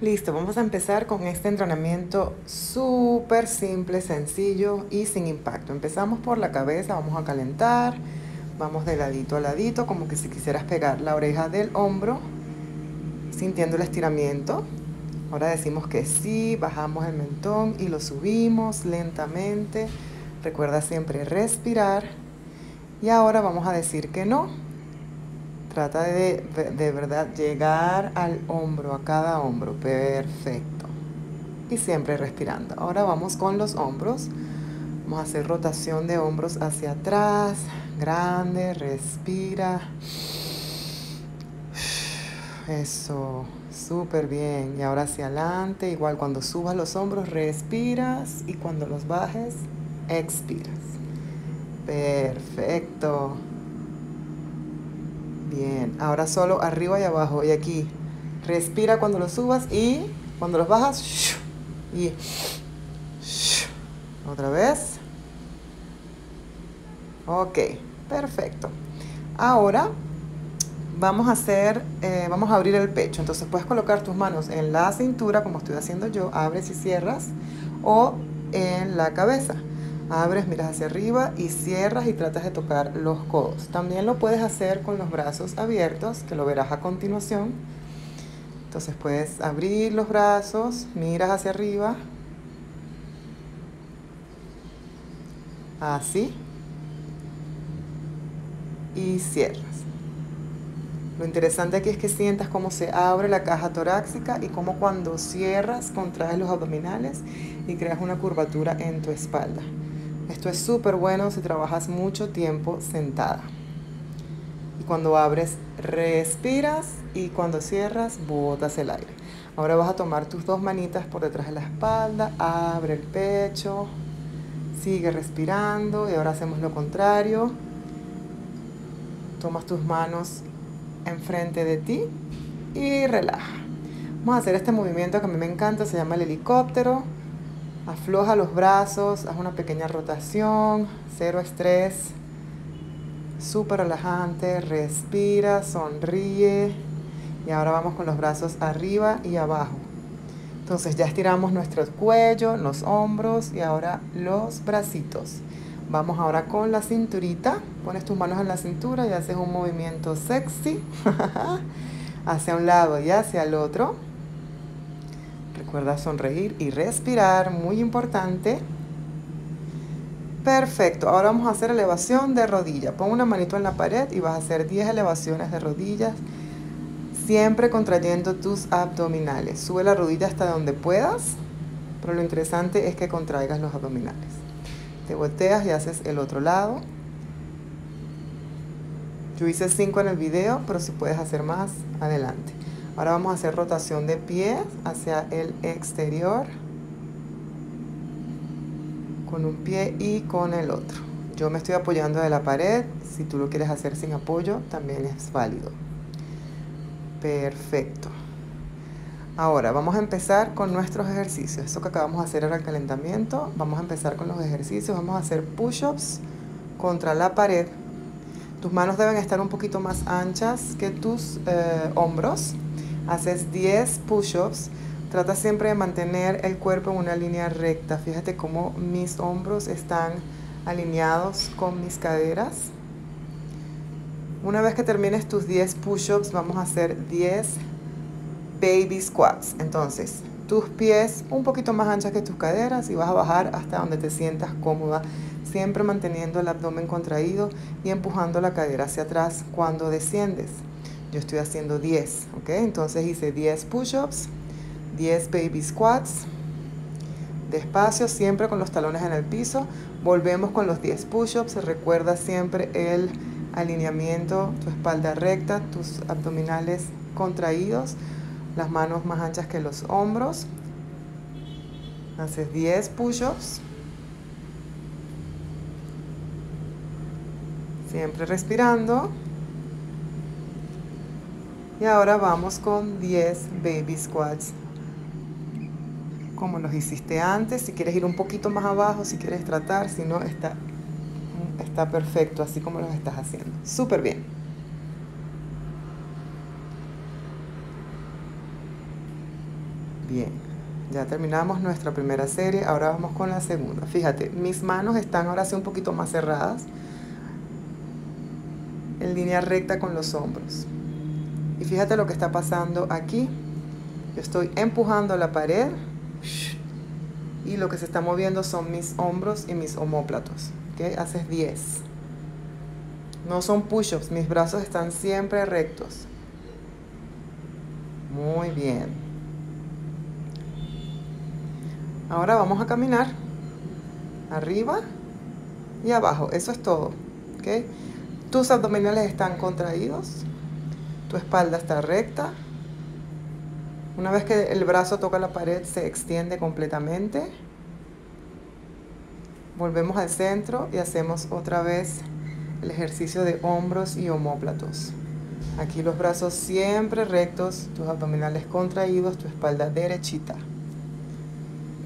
Listo, vamos a empezar con este entrenamiento súper simple, sencillo y sin impacto. Empezamos por la cabeza, vamos a calentar, vamos de ladito a ladito, como que si quisieras pegar la oreja del hombro, sintiendo el estiramiento. Ahora decimos que sí, bajamos el mentón y lo subimos lentamente. Recuerda siempre respirar. Y ahora vamos a decir que no. Trata de, de, verdad llegar al hombro, a cada hombro. Perfecto. Y siempre respirando. Ahora vamos con los hombros. Vamos a hacer rotación de hombros hacia atrás. Grande, respira. Eso, súper bien. Y ahora hacia adelante. Igual cuando subas los hombros, respiras. Y cuando los bajes, expiras. Perfecto. Bien, ahora solo arriba y abajo. Y aquí, respira cuando los subas y cuando los bajas. Y otra vez. Ok, perfecto. Ahora vamos a hacer, eh, vamos a abrir el pecho. Entonces puedes colocar tus manos en la cintura, como estoy haciendo yo, abres y cierras, o en la cabeza. Abres, miras hacia arriba y cierras y tratas de tocar los codos. También lo puedes hacer con los brazos abiertos, que lo verás a continuación. Entonces puedes abrir los brazos, miras hacia arriba. Así. Y cierras. Lo interesante aquí es que sientas cómo se abre la caja torácica y cómo cuando cierras contraes los abdominales y creas una curvatura en tu espalda. Esto es súper bueno si trabajas mucho tiempo sentada. Y cuando abres, respiras y cuando cierras, botas el aire. Ahora vas a tomar tus dos manitas por detrás de la espalda, abre el pecho, sigue respirando y ahora hacemos lo contrario. Tomas tus manos enfrente de ti y relaja. Vamos a hacer este movimiento que a mí me encanta, se llama el helicóptero. Afloja los brazos, haz una pequeña rotación, cero estrés, súper relajante, respira, sonríe y ahora vamos con los brazos arriba y abajo. Entonces ya estiramos nuestro cuello, los hombros y ahora los bracitos. Vamos ahora con la cinturita, pones tus manos en la cintura y haces un movimiento sexy hacia un lado y hacia el otro. Recuerda sonreír y respirar, muy importante. Perfecto, ahora vamos a hacer elevación de rodilla. Pon una manito en la pared y vas a hacer 10 elevaciones de rodillas, siempre contrayendo tus abdominales. Sube la rodilla hasta donde puedas, pero lo interesante es que contraigas los abdominales. Te volteas y haces el otro lado. Yo hice 5 en el video, pero si puedes hacer más, adelante. Ahora vamos a hacer rotación de pies hacia el exterior con un pie y con el otro. Yo me estoy apoyando de la pared. Si tú lo quieres hacer sin apoyo, también es válido. Perfecto. Ahora vamos a empezar con nuestros ejercicios. Esto que acabamos de hacer era el calentamiento. Vamos a empezar con los ejercicios. Vamos a hacer push-ups contra la pared. Tus manos deben estar un poquito más anchas que tus eh, hombros haces 10 push-ups, trata siempre de mantener el cuerpo en una línea recta. Fíjate cómo mis hombros están alineados con mis caderas. Una vez que termines tus 10 push-ups, vamos a hacer 10 baby squats. Entonces, tus pies un poquito más anchas que tus caderas y vas a bajar hasta donde te sientas cómoda, siempre manteniendo el abdomen contraído y empujando la cadera hacia atrás cuando desciendes. Yo estoy haciendo 10, ¿ok? Entonces hice 10 push-ups, 10 baby squats. Despacio, siempre con los talones en el piso. Volvemos con los 10 push-ups. Recuerda siempre el alineamiento, tu espalda recta, tus abdominales contraídos, las manos más anchas que los hombros. Haces 10 push-ups. Siempre respirando. Y ahora vamos con 10 baby squats. Como los hiciste antes, si quieres ir un poquito más abajo, si quieres tratar, si no, está, está perfecto, así como los estás haciendo. Súper bien. Bien, ya terminamos nuestra primera serie, ahora vamos con la segunda. Fíjate, mis manos están ahora sí un poquito más cerradas, en línea recta con los hombros. Fíjate lo que está pasando aquí. Yo estoy empujando la pared y lo que se está moviendo son mis hombros y mis homóplatos. ¿Ok? Haces 10. No son push-ups, mis brazos están siempre rectos. Muy bien. Ahora vamos a caminar arriba y abajo. Eso es todo. ¿Ok? Tus abdominales están contraídos. Tu espalda está recta. Una vez que el brazo toca la pared, se extiende completamente. Volvemos al centro y hacemos otra vez el ejercicio de hombros y homóplatos. Aquí los brazos siempre rectos, tus abdominales contraídos, tu espalda derechita.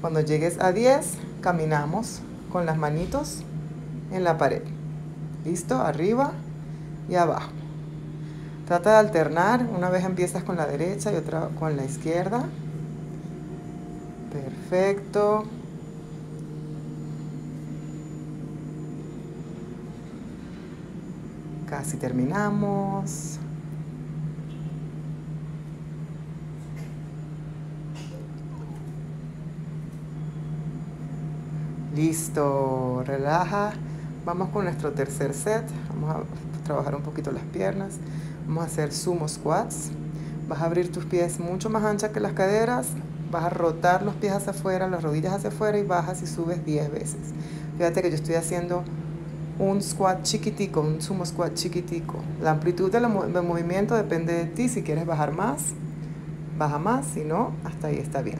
Cuando llegues a 10, caminamos con las manitos en la pared. ¿Listo? Arriba y abajo. Trata de alternar, una vez empiezas con la derecha y otra con la izquierda. Perfecto. Casi terminamos. Listo, relaja. Vamos con nuestro tercer set. Vamos a trabajar un poquito las piernas. Vamos a hacer sumo squats. Vas a abrir tus pies mucho más ancha que las caderas. Vas a rotar los pies hacia afuera, las rodillas hacia afuera y bajas y subes 10 veces. Fíjate que yo estoy haciendo un squat chiquitico, un sumo squat chiquitico. La amplitud del, del movimiento depende de ti. Si quieres bajar más, baja más. Si no, hasta ahí está bien.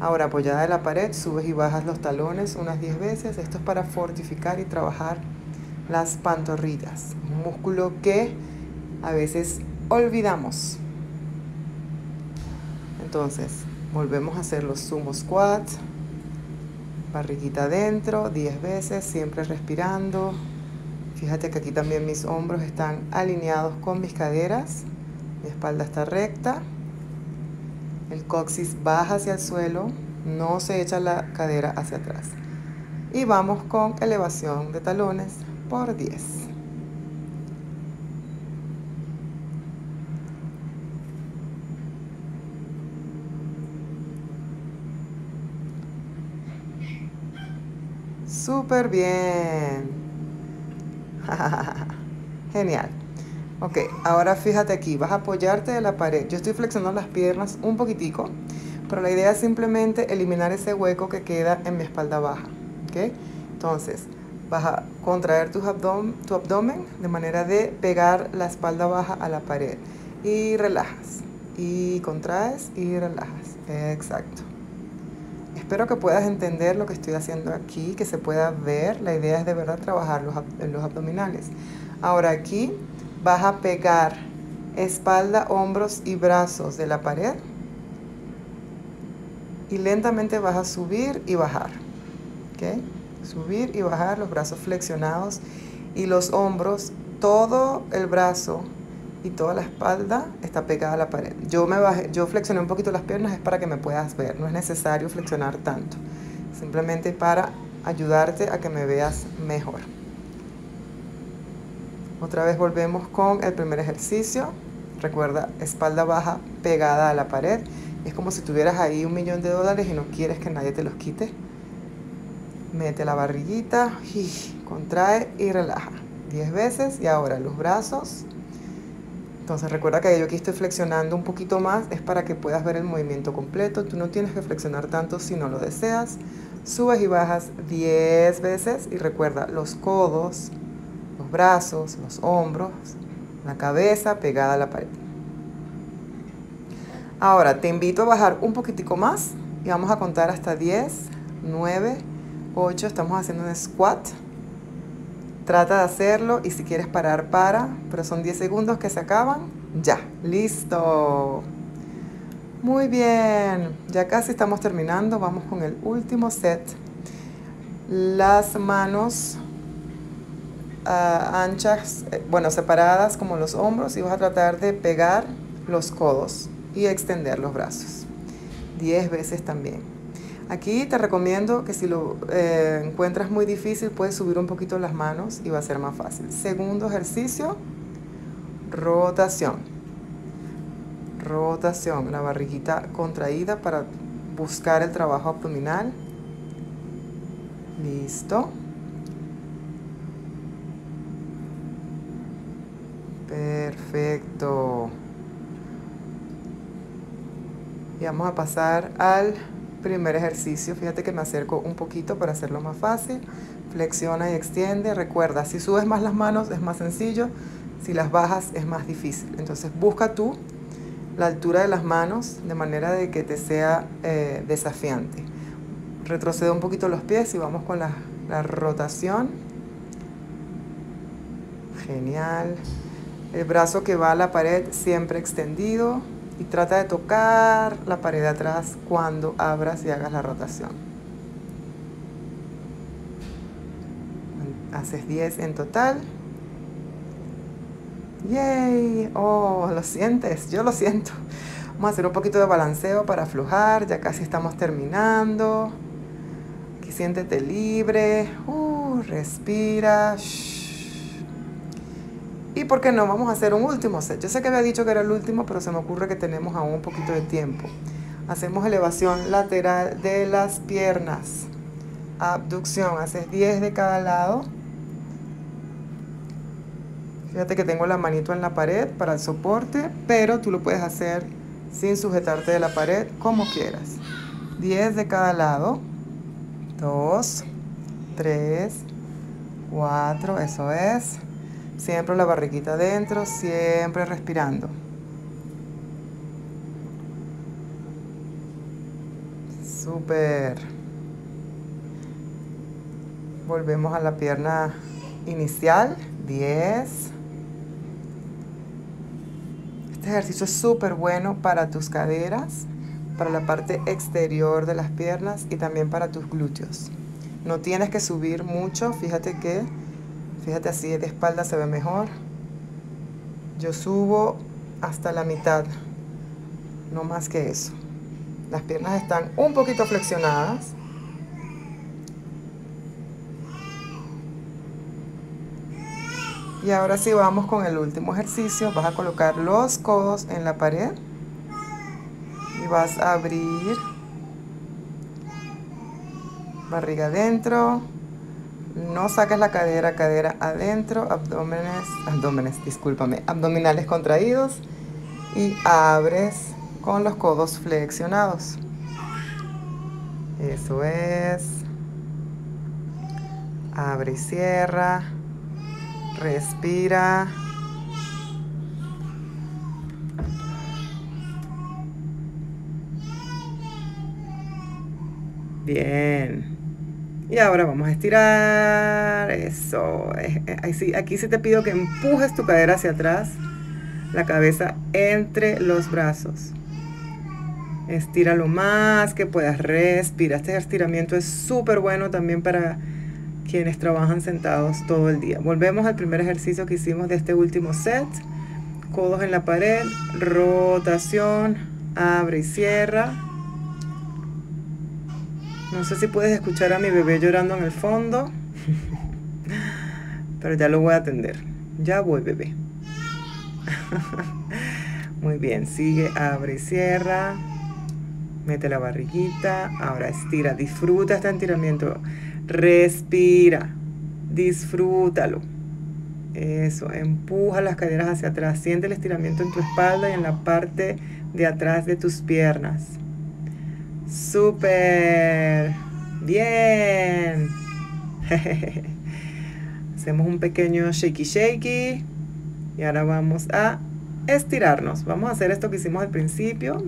Ahora, apoyada en la pared, subes y bajas los talones unas 10 veces. Esto es para fortificar y trabajar las pantorrillas. Un músculo que a veces olvidamos. Entonces, volvemos a hacer los sumo squats. Barriguita adentro, 10 veces, siempre respirando. Fíjate que aquí también mis hombros están alineados con mis caderas. Mi espalda está recta. El coxis baja hacia el suelo, no se echa la cadera hacia atrás. Y vamos con elevación de talones por 10. Súper bien. Genial. Ok, ahora fíjate aquí, vas a apoyarte de la pared. Yo estoy flexionando las piernas un poquitico, pero la idea es simplemente eliminar ese hueco que queda en mi espalda baja. ¿Ok? Entonces, vas a contraer tu, tu abdomen de manera de pegar la espalda baja a la pared. Y relajas. Y contraes y relajas. Exacto. Espero que puedas entender lo que estoy haciendo aquí, que se pueda ver. La idea es de verdad trabajar los, los abdominales. Ahora aquí vas a pegar espalda, hombros y brazos de la pared. Y lentamente vas a subir y bajar. ¿Ok? Subir y bajar los brazos flexionados y los hombros, todo el brazo y toda la espalda está pegada a la pared. Yo, me bajé, yo flexioné un poquito las piernas, es para que me puedas ver, no es necesario flexionar tanto, simplemente para ayudarte a que me veas mejor. Otra vez volvemos con el primer ejercicio. Recuerda, espalda baja pegada a la pared. Es como si tuvieras ahí un millón de dólares y no quieres que nadie te los quite. Mete la barriguita, contrae y relaja. 10 veces y ahora los brazos entonces recuerda que yo aquí estoy flexionando un poquito más, es para que puedas ver el movimiento completo. Tú no tienes que flexionar tanto si no lo deseas. Subes y bajas 10 veces y recuerda los codos, los brazos, los hombros, la cabeza pegada a la pared. Ahora te invito a bajar un poquitico más y vamos a contar hasta 10, 9, 8. Estamos haciendo un squat. Trata de hacerlo y si quieres parar, para, pero son 10 segundos que se acaban. Ya, listo. Muy bien, ya casi estamos terminando. Vamos con el último set. Las manos ah, anchas, eh, bueno, separadas como los hombros y vas a tratar de pegar los codos y extender los brazos. 10 veces también. Aquí te recomiendo que si lo eh, encuentras muy difícil, puedes subir un poquito las manos y va a ser más fácil. Segundo ejercicio, rotación. Rotación, la barriguita contraída para buscar el trabajo abdominal. Listo. Perfecto. Y vamos a pasar al primer ejercicio. Fíjate que me acerco un poquito para hacerlo más fácil. Flexiona y extiende. Recuerda, si subes más las manos es más sencillo. Si las bajas es más difícil. Entonces busca tú la altura de las manos de manera de que te sea eh, desafiante. Retrocede un poquito los pies y vamos con la, la rotación. Genial. El brazo que va a la pared siempre extendido y trata de tocar la pared de atrás cuando abras y hagas la rotación. Haces 10 en total. ¡Yay! Oh, lo sientes, yo lo siento. Vamos a hacer un poquito de balanceo para aflojar, ya casi estamos terminando. Aquí siéntete libre. Uh, respira. Y por qué no, vamos a hacer un último set. Yo sé que había dicho que era el último, pero se me ocurre que tenemos aún un poquito de tiempo. Hacemos elevación lateral de las piernas. Abducción, haces 10 de cada lado. Fíjate que tengo la manito en la pared para el soporte, pero tú lo puedes hacer sin sujetarte de la pared como quieras. 10 de cada lado. 2, 3, 4, eso es. Siempre la barriguita adentro, siempre respirando. Súper. Volvemos a la pierna inicial. 10. Este ejercicio es súper bueno para tus caderas, para la parte exterior de las piernas y también para tus glúteos. No tienes que subir mucho, fíjate que Fíjate así de espalda se ve mejor. Yo subo hasta la mitad, no más que eso. Las piernas están un poquito flexionadas. Y ahora sí vamos con el último ejercicio. Vas a colocar los codos en la pared y vas a abrir barriga adentro, no saques la cadera, cadera adentro, abdómenes, abdómenes, discúlpame, abdominales contraídos y abres con los codos flexionados. Eso es. Abre y cierra. Respira. Bien. Y ahora vamos a estirar. Eso. Aquí sí te pido que empujes tu cadera hacia atrás. La cabeza entre los brazos. Estira lo más que puedas. Respira. Este estiramiento es súper bueno también para quienes trabajan sentados todo el día. Volvemos al primer ejercicio que hicimos de este último set. Codos en la pared. Rotación. Abre y cierra. No sé si puedes escuchar a mi bebé llorando en el fondo, pero ya lo voy a atender. Ya voy, bebé. Muy bien, sigue, abre y cierra. Mete la barriguita. Ahora estira, disfruta este estiramiento. Respira, disfrútalo. Eso, empuja las caderas hacia atrás. Siente el estiramiento en tu espalda y en la parte de atrás de tus piernas. Súper. Bien. Hacemos un pequeño shaky shaky. Y ahora vamos a estirarnos. Vamos a hacer esto que hicimos al principio.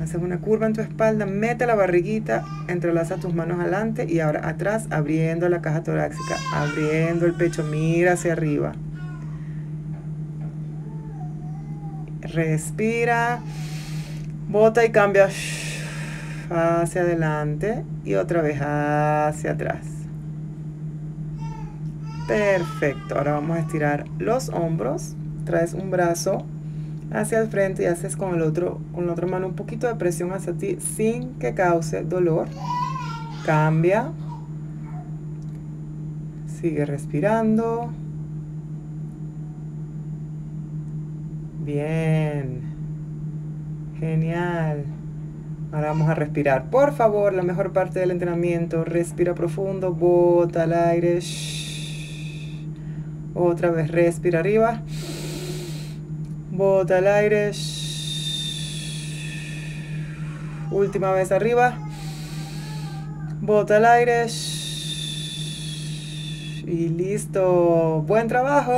Haces una curva en tu espalda, mete la barriguita, entrelaza tus manos adelante y ahora atrás, abriendo la caja torácica, abriendo el pecho, mira hacia arriba. Respira, bota y cambia hacia adelante y otra vez hacia atrás. Perfecto. Ahora vamos a estirar los hombros. Traes un brazo hacia el frente y haces con el otro con la otra mano un poquito de presión hacia ti sin que cause dolor. Cambia. Sigue respirando. Bien. Genial. Ahora vamos a respirar. Por favor, la mejor parte del entrenamiento. Respira profundo, bota el aire. Otra vez, respira arriba. Bota el aire. Última vez arriba. Bota el aire. Y listo. Buen trabajo.